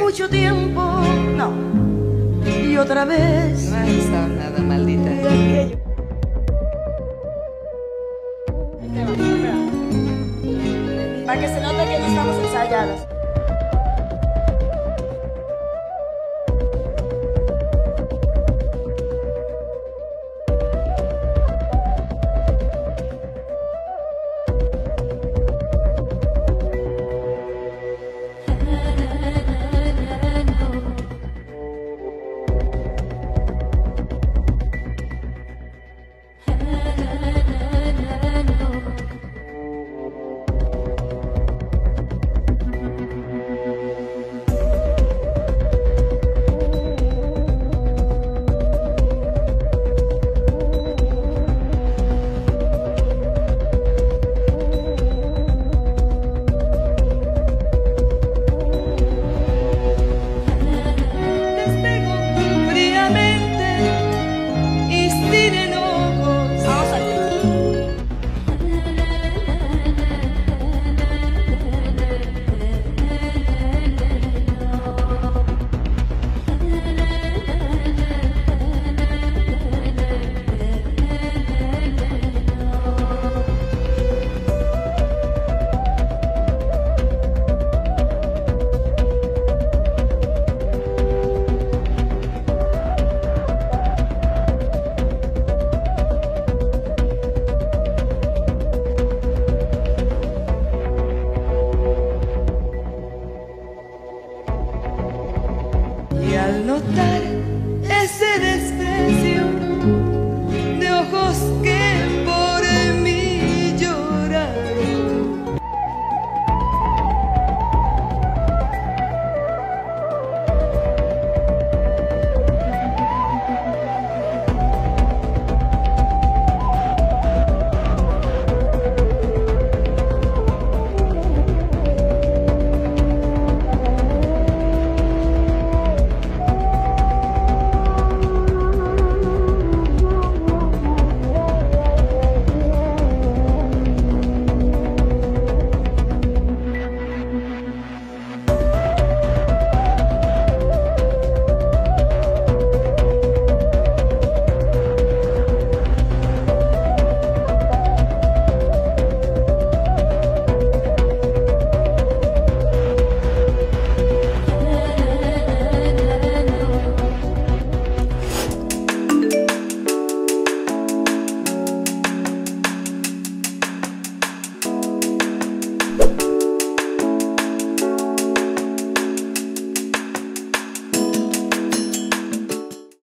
Mucho tiempo, no. Y otra vez. No has estado nada maldita. Para que se note que no estamos ensayadas. Notar